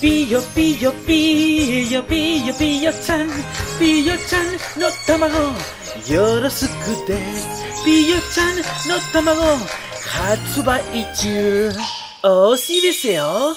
ピヨピヨピヨピヨピヨちゃん。ピヨちゃんの卵よろしくでピヨちゃんの卵発売中。惜しいですよ。